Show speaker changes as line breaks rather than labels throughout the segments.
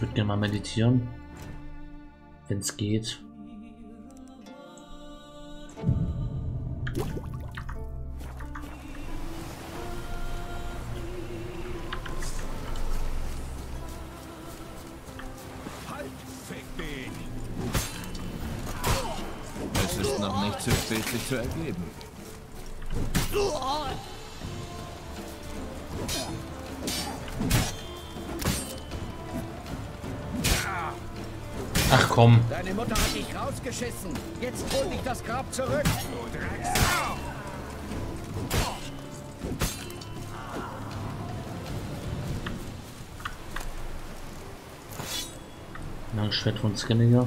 Ich würde gerne mal meditieren. Wenn es geht.
Halt!
Es ist noch nicht zu spät, sich zu ergeben.
Komm.
Deine Mutter hat dich rausgeschissen. Jetzt hol dich das Grab zurück. Du Drecksau!
Na, ein Schwert von Skinniger.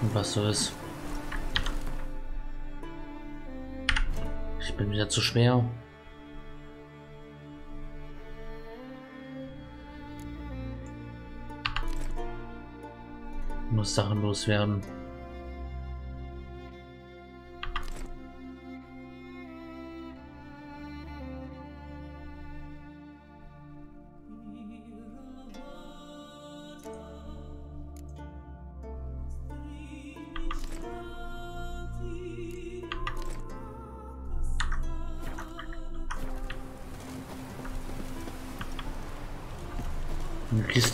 Und was so ist. Bin wieder zu schwer. Ich muss Sachen loswerden.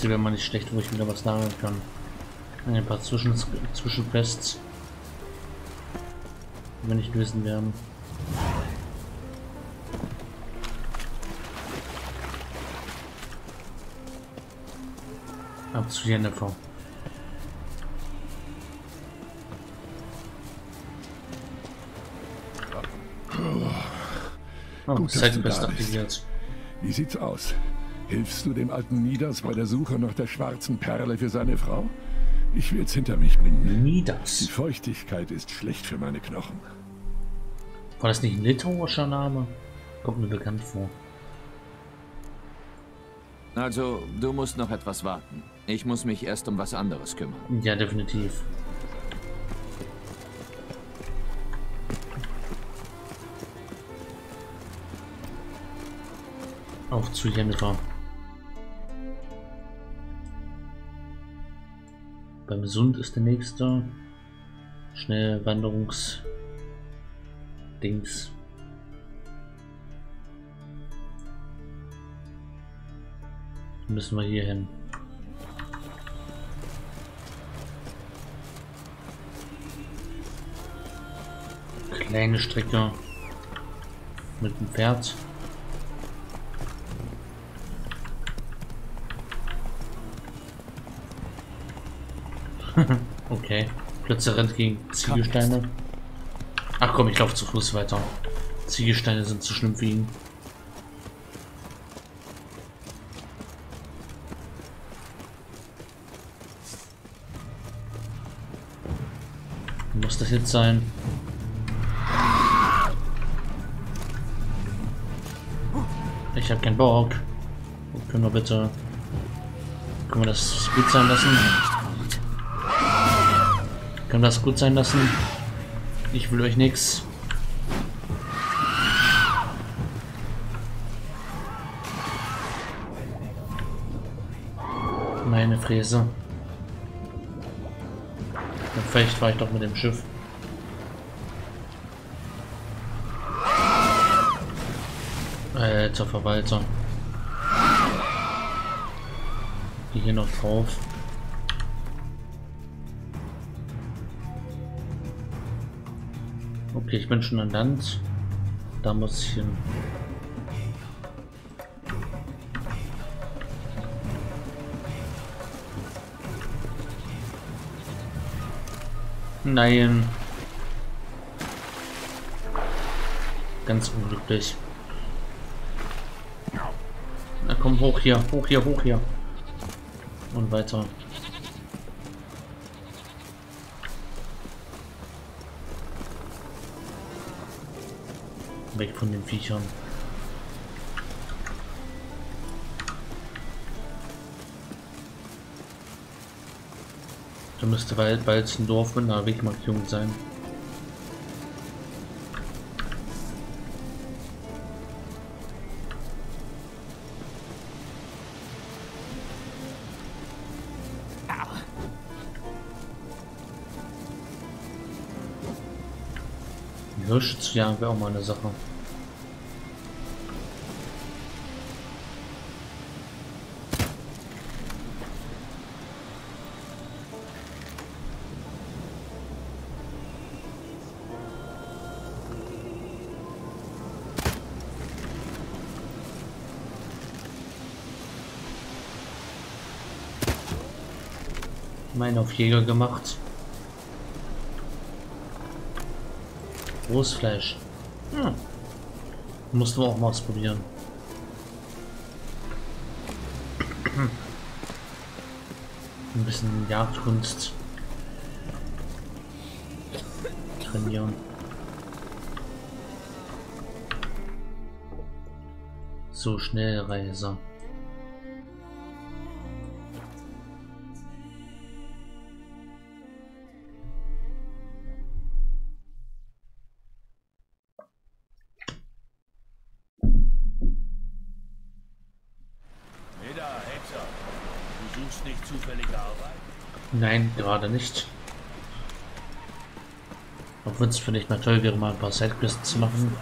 Wäre mal nicht schlecht, wo ich wieder was nageln kann. Ein paar Zwischen Zwischenquests. Die wir nicht lösen werden. Ab zu Jennifer. Oh,
Gut, dass
Zeit
du da
best
bist.
aktiviert.
Wie sieht's aus? Hilfst du dem alten Midas bei der Suche nach der schwarzen Perle für seine Frau? Ich will's hinter mich bringen.
Nie
Die. Feuchtigkeit ist schlecht für meine Knochen.
War das nicht ein litauischer Name? Kommt mir bekannt vor.
Also, du musst noch etwas warten. Ich muss mich erst um was anderes kümmern.
Ja, definitiv. Auf zu Jennifer. Beim Sund ist der nächste. Schnell Wanderungs Dings. Müssen wir hier hin. Kleine Strecke mit dem Pferd. okay. Plötzlich rennt gegen Ziegelsteine. Ach komm, ich laufe zu Fuß weiter. Ziegelsteine sind zu schlimm für ihn. Muss das jetzt sein? Ich habe keinen Bock. Können wir bitte... Können wir das gut sein lassen? Wir das gut sein lassen? Ich will euch nix. Meine Fräse. Vielleicht fahre ich doch mit dem Schiff. Alter Verwalter. Die hier noch drauf. Okay, ich bin schon an Land. Da muss ich hin. Nein. Ganz unglücklich. Na komm, hoch hier, hoch hier, hoch hier. Und weiter. Weg von den Viechern. Da müsste bald, bald ein Dorf mit einer Wegmarkierung sein. Hirsche zu jagen wäre auch mal eine Sache. Mein auf Jäger gemacht. Großfleisch. Hm. Mussten wir auch mal ausprobieren. Ein bisschen Jagdkunst trainieren. So Schnellreiser.
Heda,
Nein, gerade nicht. Wenn es vielleicht mal toll wäre, mal ein paar Sidequests zu machen.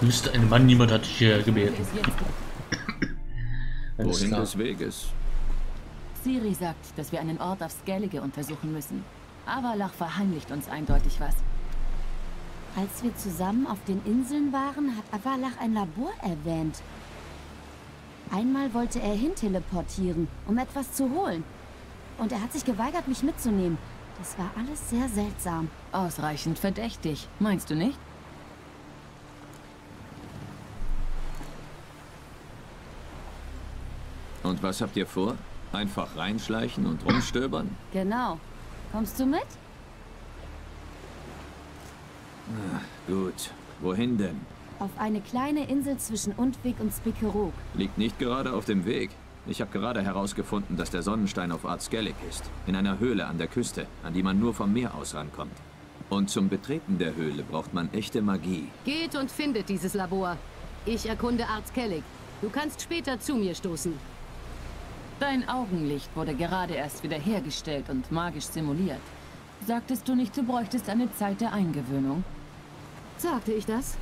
Müsste ein Mann, niemand hat dich hier gebeten.
Wohin des Weges?
Siri sagt, dass wir einen Ort auf Skellige untersuchen müssen. Avalach verheimlicht uns eindeutig was.
Als wir zusammen auf den Inseln waren, hat Avalach ein Labor erwähnt. Einmal wollte er hinteleportieren, um etwas zu holen. Und er hat sich geweigert, mich mitzunehmen. Das war alles sehr seltsam.
Ausreichend verdächtig, meinst du nicht?
Und was habt ihr vor? Einfach reinschleichen und rumstöbern?
Genau. Kommst du mit?
Gut. Wohin denn?
Auf eine kleine Insel zwischen Undvik und Spikerok.
Liegt nicht gerade auf dem Weg. Ich habe gerade herausgefunden, dass der Sonnenstein auf Art Skellig ist. In einer Höhle an der Küste, an die man nur vom Meer aus rankommt. Und zum Betreten der Höhle braucht man echte Magie.
Geht und findet dieses Labor. Ich erkunde Arzt Kellig. Du kannst später zu mir stoßen.
Dein Augenlicht wurde gerade erst wiederhergestellt und magisch simuliert. Sagtest du nicht, du bräuchtest eine Zeit der Eingewöhnung?
Sagte ich das?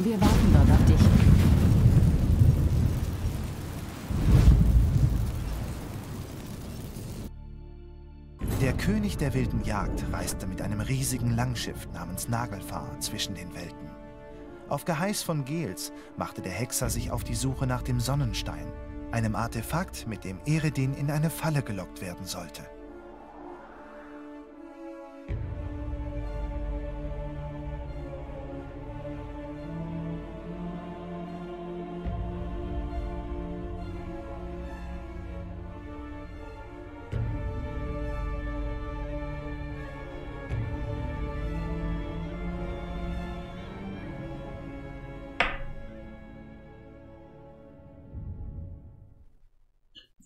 Wir warten dort auf dich.
Der König der wilden Jagd reiste mit einem riesigen Langschiff namens Nagelfahr zwischen den Welten. Auf Geheiß von Gels machte der Hexer sich auf die Suche nach dem Sonnenstein, einem Artefakt, mit dem Eredin in eine Falle gelockt werden sollte.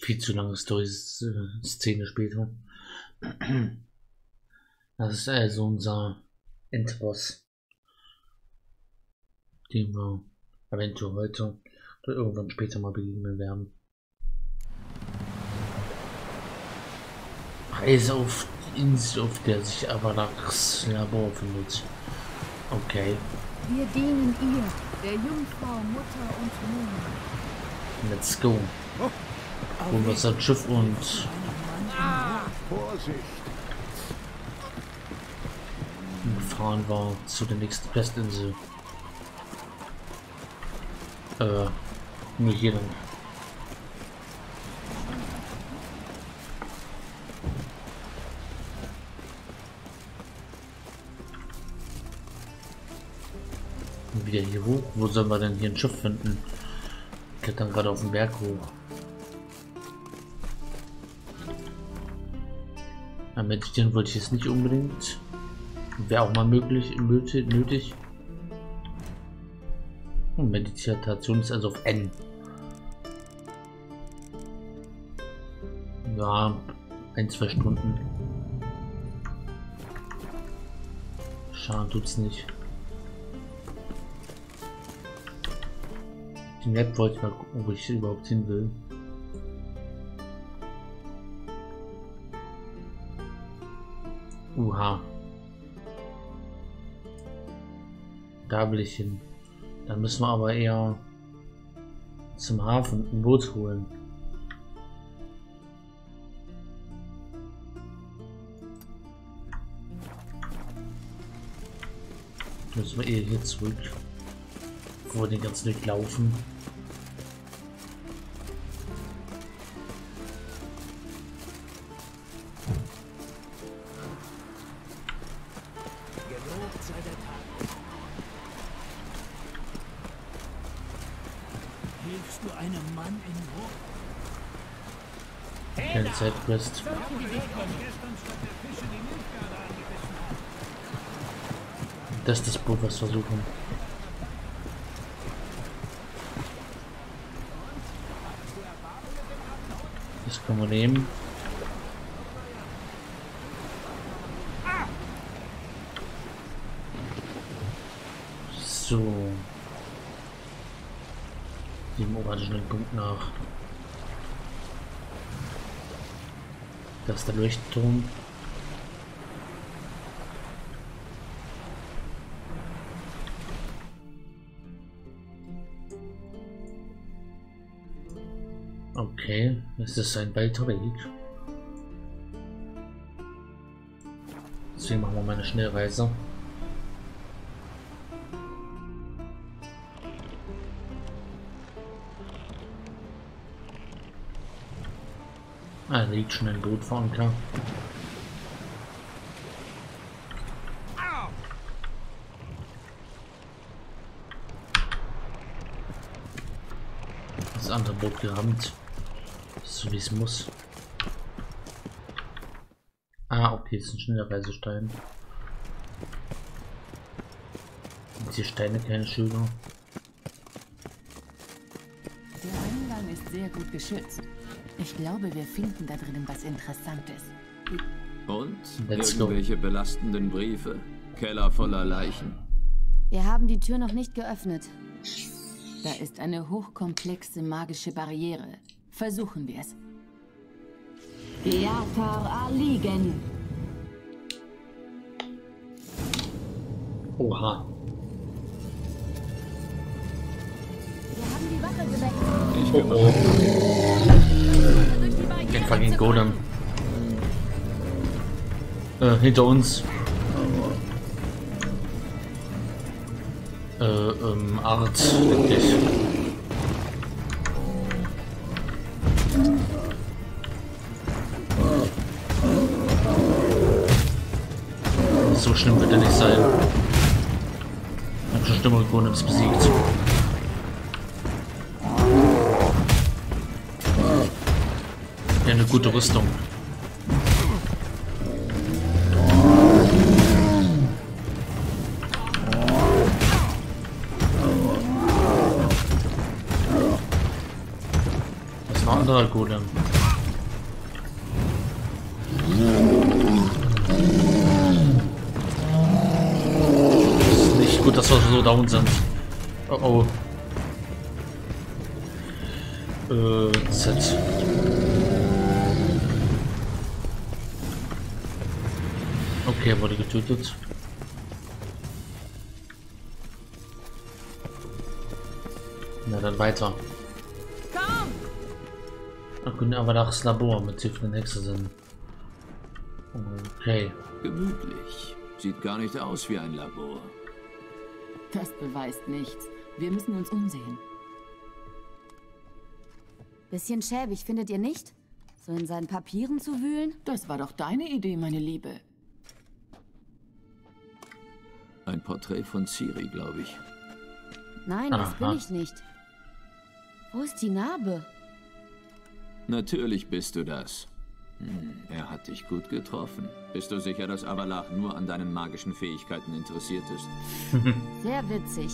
Viel zu lange Story-Szene später. Das ist also unser Endboss. Den wir eventuell heute oder irgendwann später mal begegnen werden. Reise auf die Insel, auf der sich Avalachs Labor befindet. Okay,
Wir dienen ihr, der Jungfrau, Mutter und Mond.
let's go. Holen wir das Schiff und fahren wir zu der nächsten Pestinsel. Äh, nur hier dann. Wieder hier hoch. Wo sollen wir denn hier ein Schiff finden? Klettern gerade auf den Berg hoch. Ja, meditieren wollte ich jetzt nicht unbedingt. Wäre auch mal möglich, nötig. Und Meditation ist also auf N. Ja, ein, zwei Stunden. Schaden tut's nicht. Die Map wollte ich mal gucken, wo ich überhaupt hin will. Uha. Da will ich hin. Dann müssen wir aber eher zum Hafen ein Boot holen. Müssen wir eher hier zurück. Vor den ganzen Weg laufen. Zeitquest. Das ist das Boot, was wir suchen. Das können wir nehmen. So. Dem orangenen Punkt nach. Das ist der Leuchtturm. Okay, es ist ein weiter Weg. Deswegen machen wir mal eine Schnellreise. Ah, liegt schon ein Boot vor Anker. Das andere Boot gerammt. So wie es muss. Ah, okay, ist ein schneller Reisestein. Diese Steine keine Schilder.
Der Eingang ist sehr gut geschützt. Ich glaube, wir finden da drinnen was Interessantes.
Und?
Let's go.
Irgendwelche belastenden Briefe? Keller voller Leichen?
Wir haben die Tür noch nicht geöffnet.
Da ist eine hochkomplexe magische Barriere. Versuchen wir es. Theater erliegen.
Oha.
Wir haben die Wache geweckt.
Ich
Oh,
kümmere
oh. Den fucking Golem. Äh, hinter uns. Äh, ähm, Art, wirklich. So schlimm wird er nicht sein. Ich hab schon schlimmere Golems besiegt. Ja, eine gute Rüstung. Das ist ein anderer Golem. Ist nicht gut, dass wir so down sind. Oh oh. Äh, Z. Okay, er wurde getötet. Na dann weiter.
Komm!
Erkunde aber das Labor mit tieferen Hexersinn. Okay.
Gemütlich. Sieht gar nicht aus wie ein Labor.
Das beweist nichts. Wir müssen uns umsehen.
Bisschen schäbig, findet ihr nicht? So in seinen Papieren zu wühlen?
Das war doch deine Idee, meine Liebe.
Ein Porträt von Ciri, glaube ich.
Nein, das
Aha.
bin ich nicht. Wo ist die Narbe?
Natürlich bist du das. Hm, er hat dich gut getroffen. Bist du sicher, dass Avalach nur an deinen magischen Fähigkeiten interessiert ist?
Sehr witzig.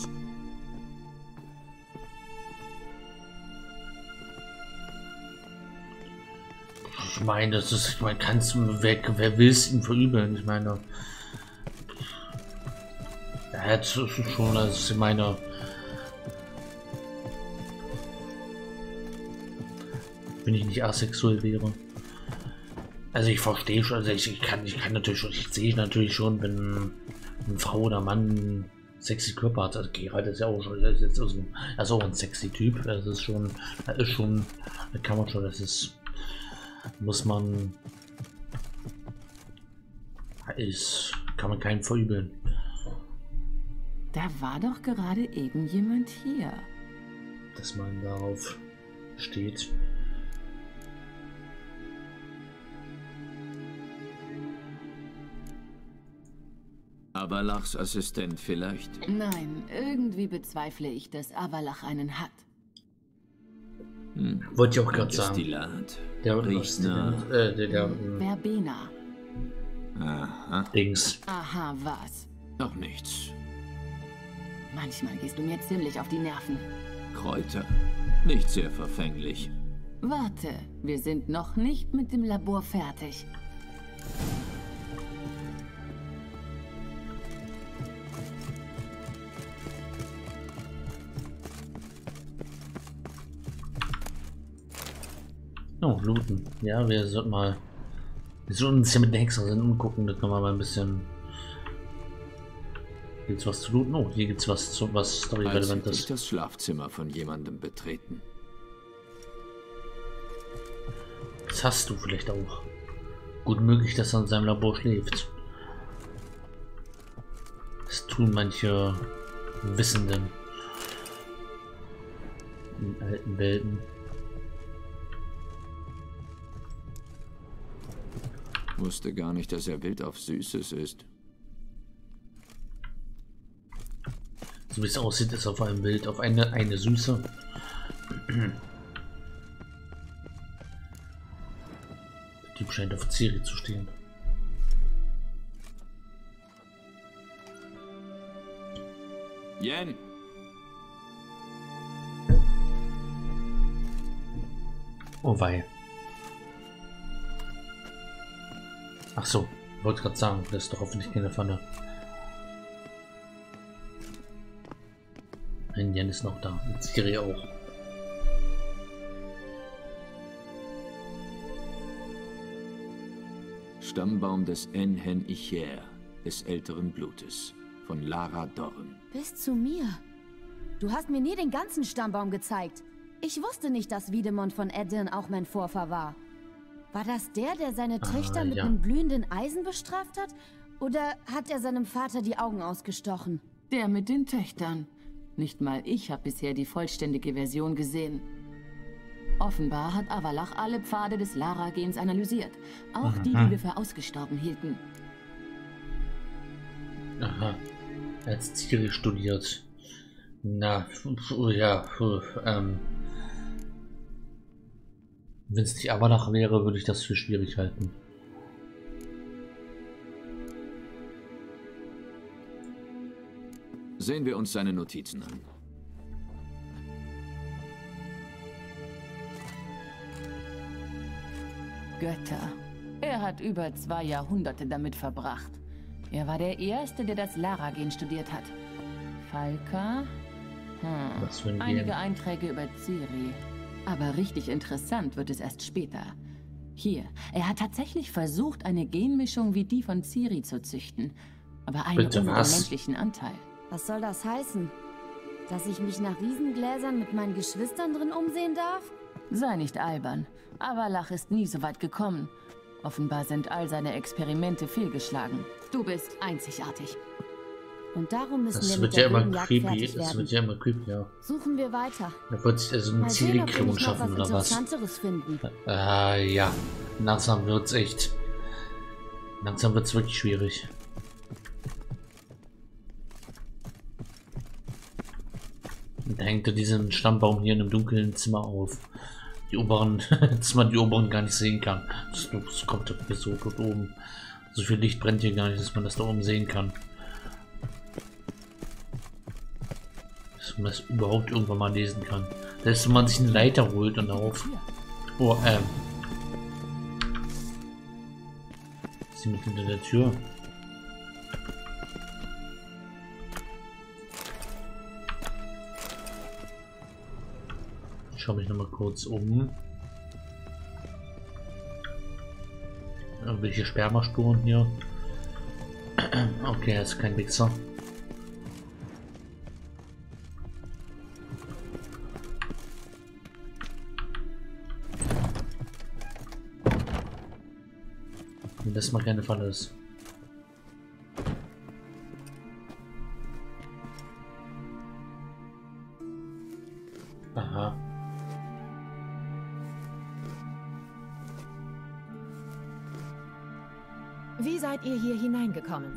Ich meine, das ist, ich meine, kannst du, wer, wer will es ihm verübeln? Ich meine, er hat schon, also ich meine, wenn ich nicht asexuell wäre. Also ich verstehe schon, also ich, kann, ich kann natürlich schon, ich sehe natürlich schon, wenn eine Frau oder Mann sexy Körper hat. Also Gerald ist ja auch schon, ist jetzt also, er ist auch ein sexy Typ. Das ist schon, das ist schon, da kann man schon, das ist, muss man, ist, kann man keinen verübeln.
Da war doch gerade irgendjemand hier.
Dass man darauf steht.
Avalachs Assistent vielleicht?
Nein, irgendwie bezweifle ich, dass Avalach einen hat.
Hm. Wollte ich auch gerade sagen.
Destillat.
Der
Riecht nach...
Äh, der, der,
Verbena.
Aha.
Dings.
Aha, was?
Noch nichts.
Manchmal gehst du mir ziemlich auf die Nerven.
Kräuter. Nicht sehr verfänglich.
Warte, wir sind noch nicht mit dem Labor fertig.
Oh, looten. Ja, wir sollten mal. Wir sollten uns hier mit der Hexe sind umgucken, da können wir mal ein bisschen. Gibt's was zu looten? Oh, hier gibt's was zu was story relevant
Als ich
ist.
das Schlafzimmer von jemandem betreten.
Das hast du vielleicht auch. Gut möglich, dass er in seinem Labor schläft. Das tun manche Wissenden in alten Welten.
Wusste gar nicht, dass er wild auf Süßes ist.
So wie es aussieht, ist auf einem Bild auf eine eine Süße. Der Typ scheint auf Ciri zu stehen.
Yen!
Oh wei. Ach so, wollte gerade sagen, das ist doch hoffentlich keine Pfanne. Ein Jan ist noch da. Und Ciri auch.
Stammbaum des Enhen Icher, des älteren Blutes, von Lara Dorn.
Bis zu mir. Du hast mir nie den ganzen Stammbaum gezeigt. Ich wusste nicht, dass Wiedemont von Edirn auch mein Vorfahr war. War das der, der seine Töchter mit
ja.
einem glühenden Eisen bestraft hat? Oder hat er seinem Vater die Augen ausgestochen?
Der mit den Töchtern. Nicht mal ich habe bisher die vollständige Version gesehen. Offenbar hat Avalach alle Pfade des Lara-Gens analysiert. Auch die, die wir für ausgestorben hielten.
Aha. Er hat Ciri studiert. Na, ja, ähm. Wenn es nicht Avalach wäre, würde ich das für schwierig halten.
Sehen wir uns seine Notizen an.
Götter. Er hat über zwei Jahrhunderte damit verbracht. Er war der Erste, der das Lara-Gen studiert hat. Falka? Hm.
Was für ein
Einige
Gen?
Einträge über Ciri. Aber richtig interessant wird es erst später. Hier, er hat tatsächlich versucht, eine Genmischung wie die von Ciri zu züchten. Aber eine
Bitte
ohne
was?
den menschlichen Anteil.
Was soll das heißen? Dass ich mich nach Riesengläsern mit meinen Geschwistern drin umsehen darf?
Sei nicht albern. Avalach ist nie so weit gekommen. Offenbar sind all seine Experimente fehlgeschlagen. Du bist einzigartig.
Und darum müssen
Das
wir
wird
mit
ja immer creepy.
fertig
Das
werden.
wird ja immer creepy, ja.
Suchen wir weiter.
Da wird sich also eine
nicht noch
schaffen oder was?
Finden.
Äh, ja. Langsam wird's echt. Langsam wird's wirklich schwierig. Hängt er diesen Stammbaum hier in einem dunklen Zimmer auf. Die oberen, dass man die oberen gar nicht sehen kann. Das, das kommt bis so dort oben. So viel Licht brennt hier gar nicht, dass man das da oben sehen kann. Dass man das überhaupt irgendwann mal lesen kann. Dass man sich eine Leiter holt und darauf. Oh, ähm. Sie mit hinter der Tür? Ich schaue mich noch mal kurz um. Irgendwelche Spermaspuren hier. Okay, er ist kein Wichser. Wenn das mal keine Falle ist.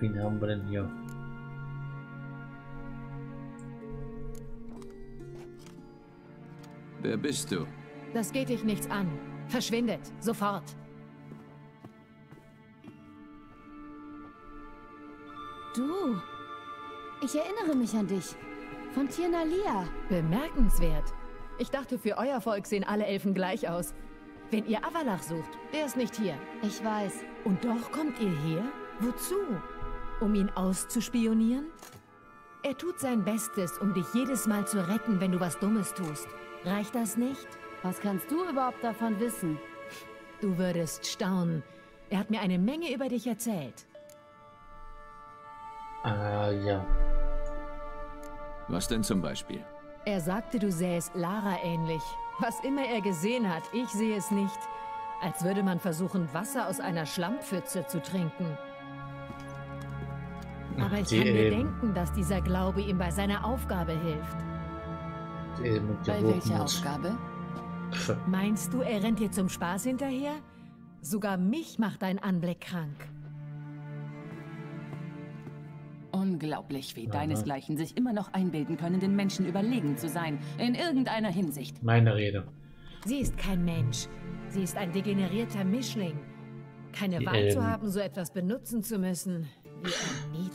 Wen haben wir denn hier?
Wer bist du?
Das geht dich nichts an. Verschwindet. Sofort.
Du. Ich erinnere mich an dich. Von Tirnalia.
Bemerkenswert. Ich dachte, für euer Volk sehen alle Elfen gleich aus. Wenn ihr Avalach sucht, der ist nicht hier.
Ich weiß.
Und doch kommt ihr her? Wozu? Um ihn auszuspionieren? Er tut sein Bestes, um dich jedes Mal zu retten, wenn du was Dummes tust. Reicht das nicht?
Was kannst du überhaupt davon wissen?
Du würdest staunen. Er hat mir eine Menge über dich erzählt.
Ah, ja.
Was denn zum Beispiel?
Er sagte, du sähest Lara ähnlich. Was immer er gesehen hat, ich sehe es nicht. Als würde man versuchen, Wasser aus einer Schlammpfütze zu trinken. Aber ich
Die,
kann mir
ähm,
denken, dass dieser Glaube ihm bei seiner Aufgabe hilft.
Äh, mit der
Bei welcher. Aufgabe?
Pff,
Meinst du, er rennt dir zum Spaß hinterher? Sogar mich macht dein Anblick krank.
Unglaublich, wie deinesgleichen sich immer noch einbilden können, den Menschen überlegen zu sein. In irgendeiner Hinsicht.
Meine Rede.
Sie ist kein Mensch. Sie ist ein degenerierter Mischling. Keine
Die,
Wahl zu
ähm,
haben, so etwas benutzen zu müssen. Wie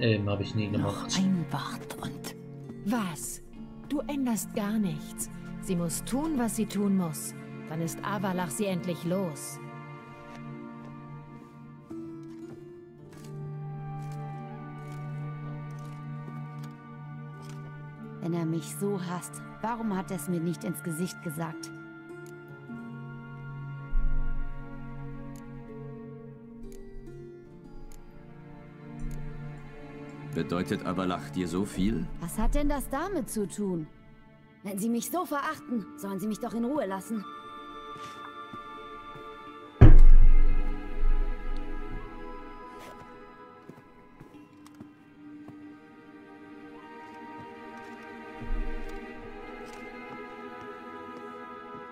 Ähm, habe ich nie
Noch
gemacht.
ein Wort und...
Was? Du änderst gar nichts. Sie muss tun, was sie tun muss. Dann ist Avalach sie endlich los.
Wenn er mich so hasst, warum hat er es mir nicht ins Gesicht gesagt?
Bedeutet Avalach dir so viel?
Was hat denn das damit zu tun? Wenn Sie mich so verachten, sollen Sie mich doch in Ruhe lassen.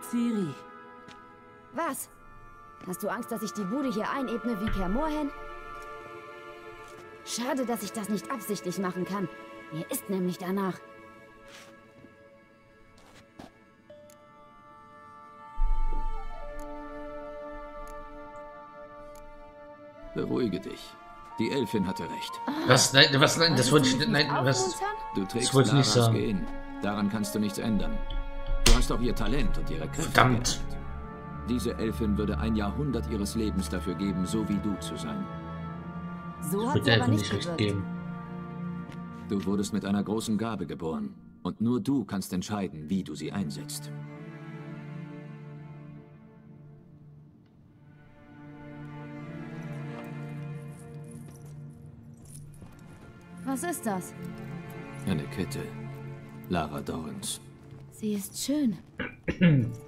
Ciri,
Was? Hast du Angst, dass ich die Bude hier einebne wie Kermorhen? Schade, dass ich das nicht absichtlich machen kann. Mir ist nämlich danach.
Beruhige dich. Die Elfin hatte recht.
Was? Nein, was? Nein, das wollte ich.
mich
Nein,
nicht
was?
Du trägst
ich nicht sagen.
Gen. Daran kannst du nichts ändern. Du hast auch ihr Talent und ihre Kräfte.
Verdammt.
Diese Elfin würde ein Jahrhundert ihres Lebens dafür geben, so wie du zu sein.
So hat
Elfen
nicht
recht geben.
Du wurdest mit einer großen Gabe geboren. Und nur du kannst entscheiden, wie du sie einsetzt.
Was ist das?
Eine Kette. Lara Dorrens.
Sie ist schön.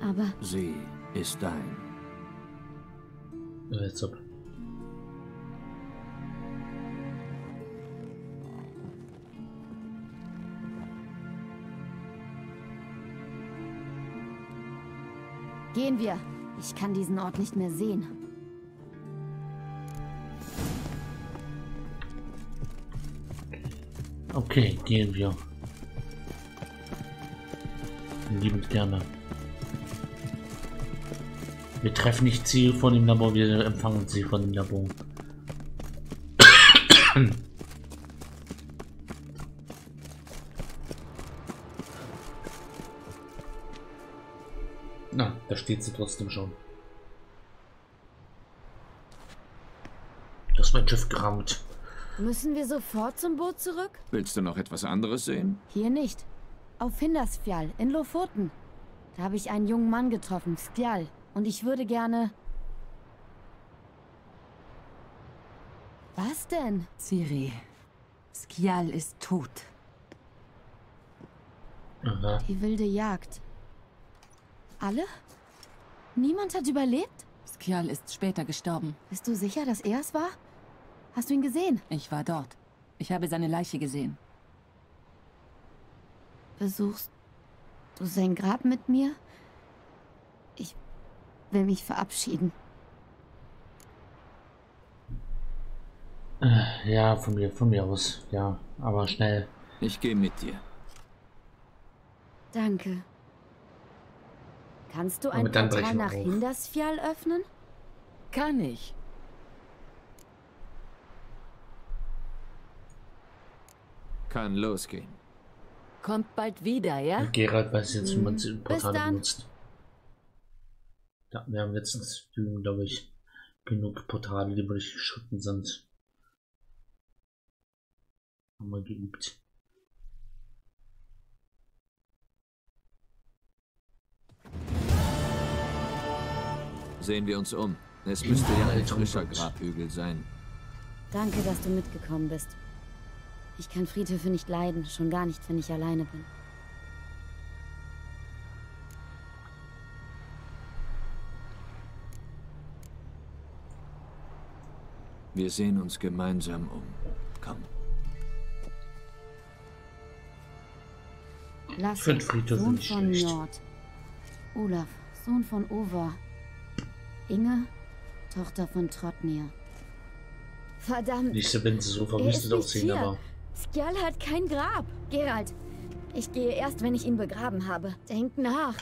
Aber
Sie ist dein.
Äh, Jetzt ab.
Wir. Ich kann diesen Ort nicht mehr sehen.
Okay, gehen wir. Liebend gerne. Wir treffen nicht Ziel von dem Labor, wir empfangen sie von dem Labor. Steht sie trotzdem schon. Das ist mein Schiff gerammt.
Müssen wir sofort zum Boot zurück?
Willst du noch etwas anderes sehen?
Hier nicht. Auf Hindersfjall, in Lofoten. Da habe ich einen jungen Mann getroffen, Skjal. Und ich würde gerne... Was denn?
Ciri, Skjal ist tot.
Aha.
Die wilde Jagd. Alle? Niemand hat überlebt?
Skjal ist später gestorben.
Bist du sicher, dass er es war? Hast du ihn gesehen?
Ich war dort. Ich habe seine Leiche gesehen.
Besuchst du sein Grab mit mir? Ich will mich verabschieden.
Äh, Ja, von mir, von mir aus. Ja, aber schnell.
Ich gehe mit dir.
Danke. Kannst du ein Portal nach. Hindersfjall öffnen?
Kann ich.
Kann losgehen.
Kommt bald wieder, ja?
Gerald weiß jetzt, wie man die
Bis
Portale
dann.
benutzt. Ja, wir haben letztens, glaube ich, genug Portale, die durchgeschritten sind. Haben wir geübt.
Sehen wir uns um. Es müsste ja ein frischer. Grabhügel sein.
Danke, dass du mitgekommen bist. Ich kann Friedhöfe nicht leiden, schon gar nicht, wenn ich alleine bin.
Wir sehen uns gemeinsam um. Komm.
Lasse,
Fünf Friedhöfe
Sohn
nicht
von
schlecht.
Njord. Olaf, Sohn von Ova. Inge, Tochter von Trotnir. Verdammt,
Nicht so, wenn sie so
er ist
verwüstet
nicht
aussehen,
hier.
aber.
Skjal hat kein Grab. Gerald, ich gehe erst, wenn ich ihn begraben habe. Denk nach.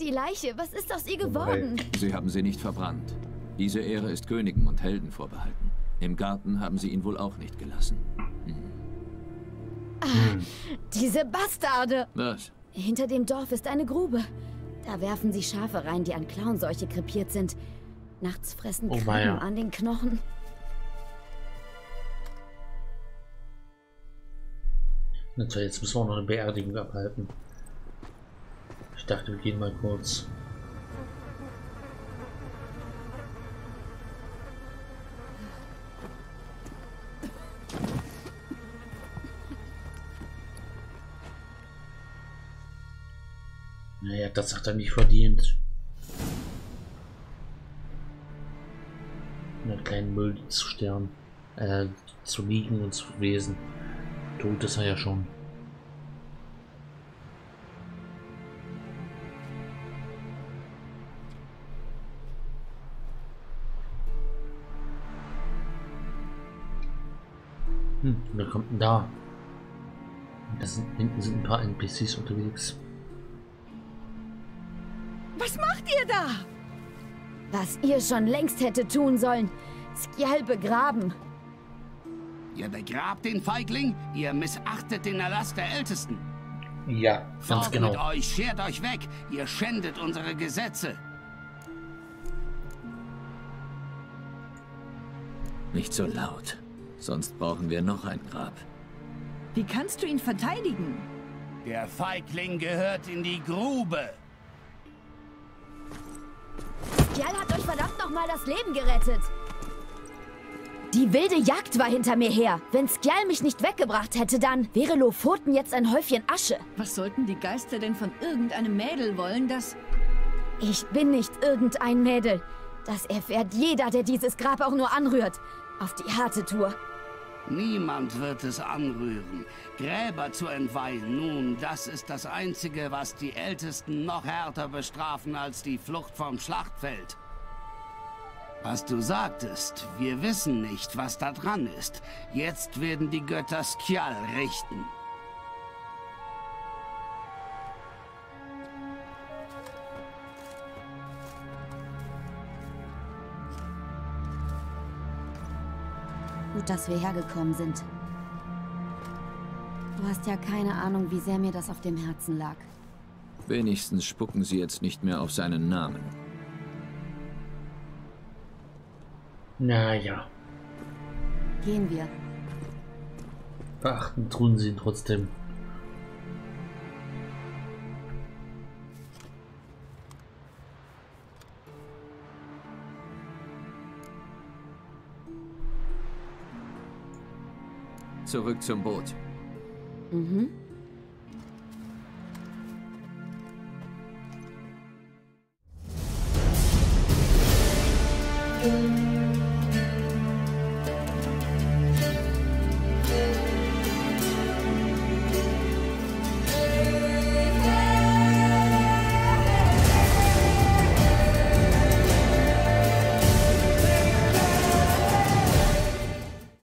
Die Leiche, was ist aus ihr geworden?
Sie haben sie nicht verbrannt. Diese Ehre ist Königen und Helden vorbehalten. Im Garten haben sie ihn wohl auch nicht gelassen.
Diese Bastarde!
Was?
Hinter dem Dorf ist eine Grube. Da werfen sie Schafe rein, die an Klauenseuche krepiert sind. Nachts fressen
Oh,
Krabben an den Knochen.
Na toll, jetzt müssen wir auch noch eine Beerdigung abhalten. Ich dachte, wir gehen mal kurz. Naja, das hat er nicht verdient. In einer kleinen Müll zu sterben. Äh, zu liegen und zu wesen. Tot ist er ja schon. Hm, wer kommt denn da? Da sind, hinten sind ein paar NPCs unterwegs.
Was macht ihr da?
Was ihr schon längst hätte tun sollen. Skjal begraben.
Ihr begrabt den Feigling, ihr missachtet den Erlass der Ältesten.
Ja, ganz
Fort
genau.
mit euch, schert euch weg, ihr schändet unsere Gesetze.
Nicht so laut. Sonst brauchen wir noch ein Grab.
Wie kannst du ihn verteidigen?
Der Feigling gehört in die Grube.
Skjal hat euch verdammt nochmal das Leben gerettet. Die wilde Jagd war hinter mir her. Wenn Skjal mich nicht weggebracht hätte, dann wäre Lofoten jetzt ein Häufchen Asche.
Was sollten die Geister denn von irgendeinem Mädel wollen, das...
Ich bin nicht irgendein Mädel. Das erfährt jeder, der dieses Grab auch nur anrührt. Auf die harte Tour.
Niemand wird es anrühren. Gräber zu entweihen, nun, das ist das Einzige, was die Ältesten noch härter bestrafen als die Flucht vom Schlachtfeld. Was du sagtest, wir wissen nicht, was da dran ist. Jetzt werden die Götter Skjal richten.
Gut, dass wir hergekommen sind. Du hast ja keine Ahnung, wie sehr mir das auf dem Herzen lag.
Wenigstens spucken sie jetzt nicht mehr auf seinen Namen.
Naja,
Gehen wir.
beachten tun sie ihn trotzdem.
Zurück zum Boot.
Mhm.